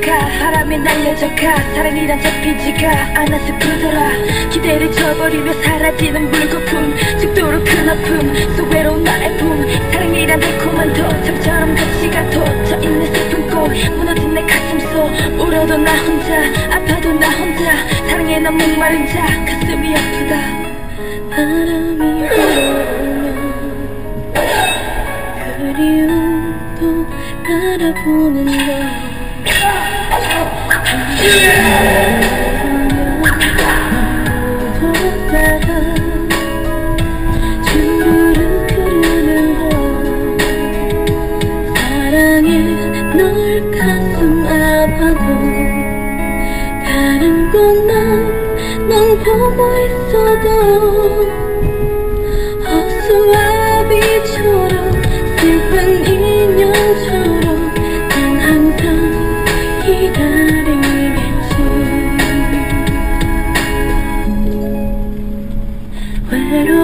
사라져가 바람에 날려져가. 사랑이란 잡히지가 않아 슬프더라. 기대를 저버리며 사라지는 물거품 죽도록 큰 아픔 속 외로운 나의 품. 사랑이란 달콤한 도착처럼 가시가 돋쳐있는 슬픈 꽃 무너진 내 가슴 속. 울어도 나 혼자 아파도 나 혼자. 사랑에 난 목마른 자. 가슴이 아프다. 바람이 불어오면 그리움도 바라보는 거 다른 곳난 보고 있어도 허수아비처럼 quiero